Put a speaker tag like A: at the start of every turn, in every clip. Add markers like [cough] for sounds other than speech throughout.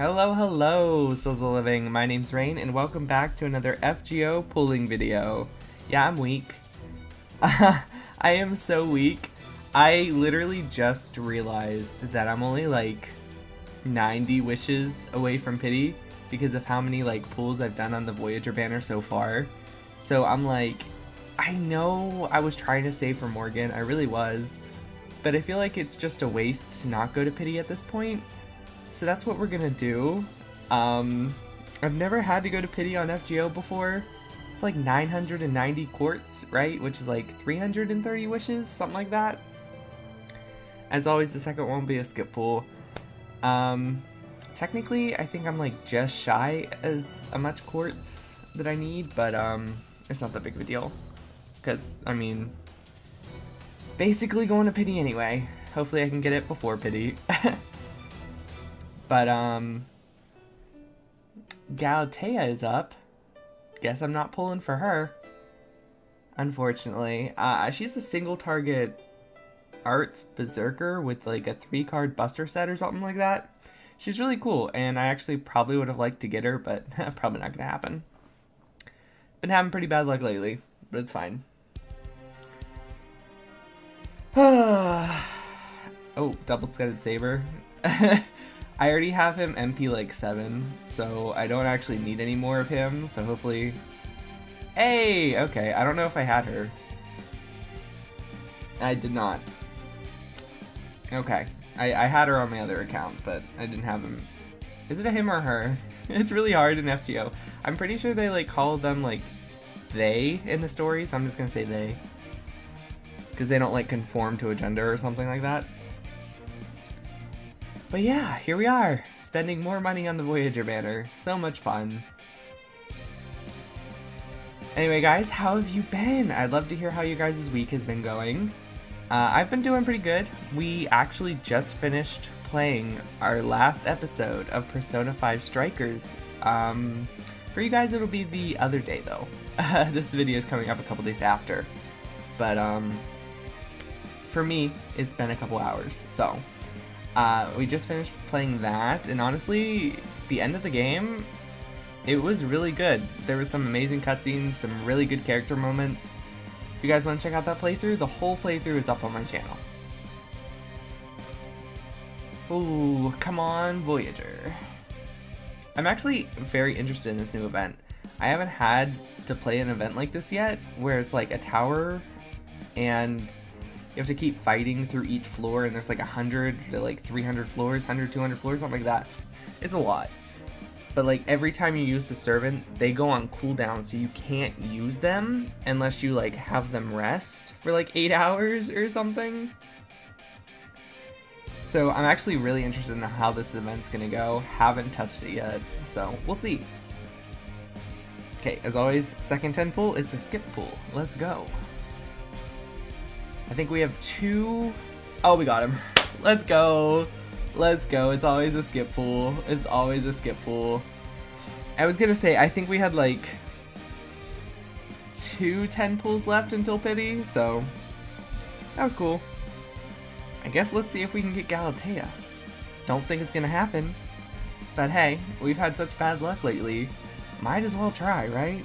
A: Hello, hello, Souls of Living. My name's Rayne, and welcome back to another FGO pulling video. Yeah, I'm weak. [laughs] I am so weak. I literally just realized that I'm only like 90 wishes away from pity because of how many like pulls I've done on the Voyager banner so far. So I'm like, I know I was trying to save for Morgan, I really was, but I feel like it's just a waste to not go to pity at this point. So that's what we're gonna do. Um, I've never had to go to pity on FGO before. It's like 990 quartz, right? Which is like 330 wishes, something like that. As always, the second one will be a skip pool. Um, technically, I think I'm like just shy as a much quartz that I need, but um, it's not that big of a deal. Because, I mean, basically going to pity anyway. Hopefully I can get it before pity. [laughs] but, um, Galatea is up. Guess I'm not pulling for her. Unfortunately. Uh, she's a single target arts berserker with like a three card buster set or something like that. She's really cool, and I actually probably would have liked to get her, but [laughs] probably not gonna happen. Been having pretty bad luck lately, but it's fine. [sighs] oh, double skudded saber. [laughs] I already have him NP like 7, so I don't actually need any more of him, so hopefully... Hey! Okay, I don't know if I had her. I did not. Okay. I, I had her on my other account, but I didn't have him. Is it a him or her? [laughs] it's really hard in FGO. I'm pretty sure they like call them like they in the story, so I'm just gonna say they. Because they don't like conform to a gender or something like that. But yeah, here we are, spending more money on the Voyager banner. So much fun. Anyway, guys, how have you been? I'd love to hear how you guys' week has been going. Uh, I've been doing pretty good. We actually just finished playing our last episode of Persona 5 Strikers. Um, for you guys, it'll be the other day, though. [laughs] this video is coming up a couple days after. But um, for me, it's been a couple hours. So uh, we just finished playing that, and honestly, the end of the game, it was really good. There was some amazing cutscenes, some really good character moments. If you guys want to check out that playthrough, the whole playthrough is up on my channel. Ooh, come on, Voyager. I'm actually very interested in this new event. I haven't had to play an event like this yet, where it's like a tower, and you have to keep fighting through each floor, and there's like 100 to like 300 floors, 100, 200 floors, something like that. It's a lot but like every time you use a servant, they go on cooldown, so you can't use them unless you like have them rest for like eight [laughs] hours or something. So I'm actually really interested in how this event's gonna go. Haven't touched it yet, so we'll see. Okay, as always, second 10 pool is the skip pool. Let's go. I think we have two... Oh, we got him. [laughs] Let's go. Let's go. It's always a skip pool. It's always a skip pool. I was gonna say, I think we had like two 10 pulls left until pity, so that was cool. I guess let's see if we can get Galatea. Don't think it's gonna happen, but hey, we've had such bad luck lately. Might as well try, right?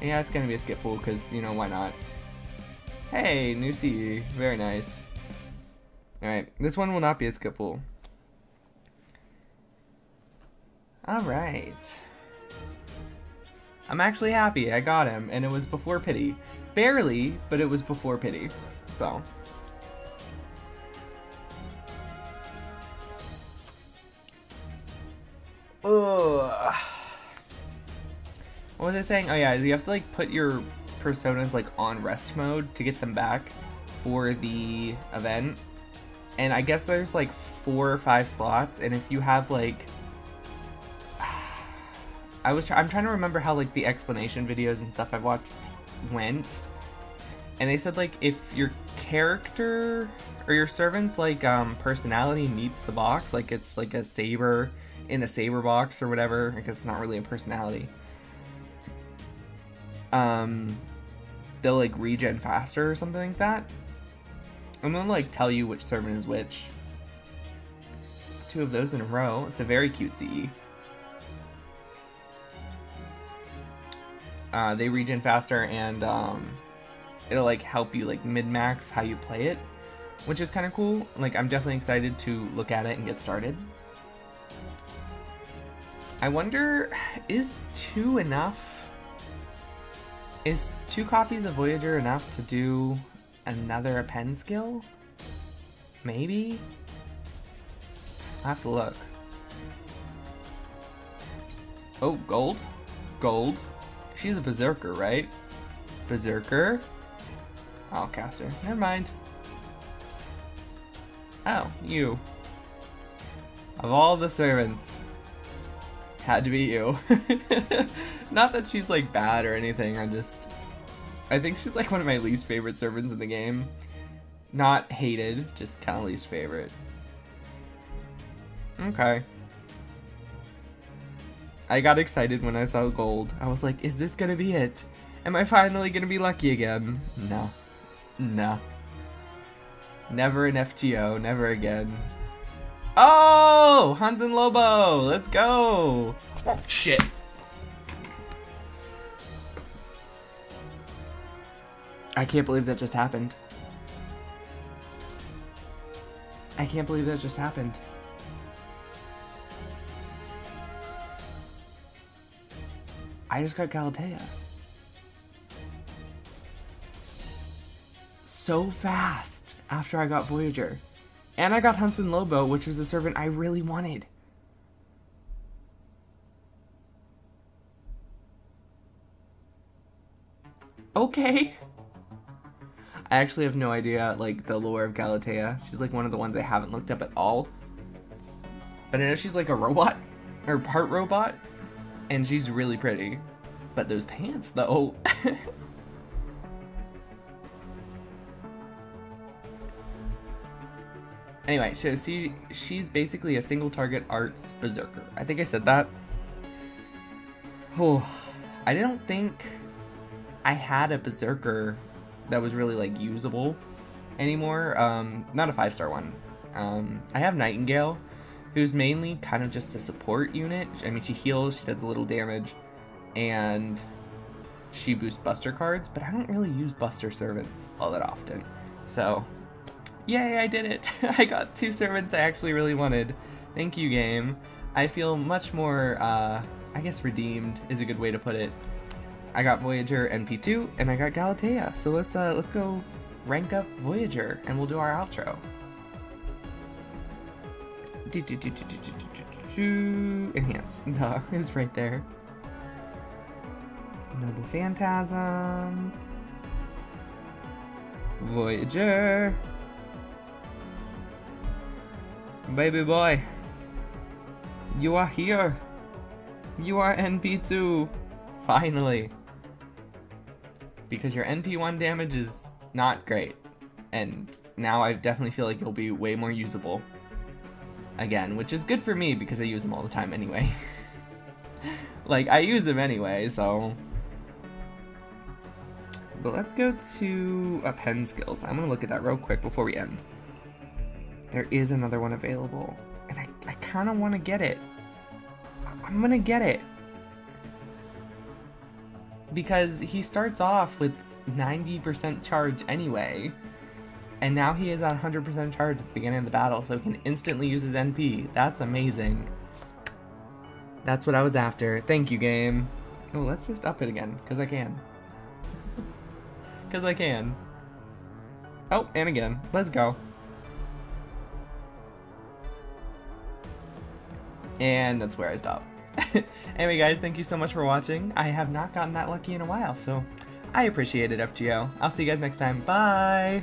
A: Yeah, it's gonna be a skip pool, because, you know, why not? Hey, new CE. Very nice. Alright, this one will not be a skip pool. Alright. I'm actually happy I got him, and it was before pity. Barely, but it was before pity. So. Ugh. What was I saying? Oh yeah, you have to like put your personas like on rest mode to get them back for the event and I guess there's like four or five slots, and if you have like, [sighs] I was I'm trying to remember how like the explanation videos and stuff I've watched went, and they said like if your character or your servant's like um personality meets the box, like it's like a saber in a saber box or whatever, because it's not really a personality. Um, they'll like regen faster or something like that. I'm gonna like tell you which servant is which. two of those in a row. It's a very cute CE. Uh, they regen faster and um, it'll like help you like min-max how you play it, which is kind of cool. Like I'm definitely excited to look at it and get started. I wonder, is two enough? Is two copies of Voyager enough to do another append skill? Maybe? i have to look. Oh, gold? Gold. She's a berserker, right? Berserker? Oh, I'll cast her. Never mind. Oh, you. Of all the servants, had to be you. [laughs] Not that she's like bad or anything, I just... I think she's like one of my least favorite servants in the game. Not hated, just kind of least favorite. Okay. I got excited when I saw gold. I was like, is this gonna be it? Am I finally gonna be lucky again? No. No. Never an FGO, never again. Oh! Hessian and Lobo! Let's go! Oh, shit. I can't believe that just happened. I can't believe that just happened. I just got Galatea. So fast after I got Voyager. And I got Hessian Lobo, which was a servant I really wanted. Okay. I actually have no idea, like, the lore of Galatea. She's, like, one of the ones I haven't looked up at all. But I know she's, like, a robot. Or part robot. And she's really pretty. But those pants, though. [laughs] anyway, so see, she's basically a single target arts berserker. I think I said that. Oh, [sighs] I don't think I had a berserker that was really like usable anymore. Um, not a five star one. Um, I have Nightingale, who's mainly kind of just a support unit. I mean, she heals, she does a little damage, and she boosts Buster cards, but I don't really use Buster servants all that often. So, yay, I did it! [laughs] I got two servants I actually really wanted. Thank you, game. I feel much more, uh, I guess redeemed is a good way to put it. I got Voyager NP2, and I got Galatea. So let's, uh, let's go rank up Voyager, and we'll do our outro. Enhance. Duh, right there. Noble Phantasm. Voyager. Baby boy. You are here. You are NP2. Finally. Because your NP1 damage is not great. And now I definitely feel like you'll be way more usable again, which is good for me because I use them all the time anyway. [laughs] like, I use them anyway, so... But let's go to append skills. I'm gonna look at that real quick before we end. There is another one available, and I, I kind of want to get it. I'm gonna get it. Because he starts off with 90% charge anyway. And now he is at 100% charge at the beginning of the battle, so he can instantly use his NP. That's amazing. That's what I was after. Thank you, game. Oh, let's just up it again, because I can. Because I can. Oh, and again. Let's go. And that's where I stop. [laughs] anyway, guys, thank you so much for watching. I have not gotten that lucky in a while, so I appreciate it, FGO. I'll see you guys next time. Bye!